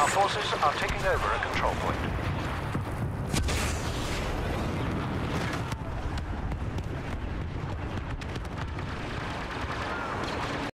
Our forces are taking over a control point.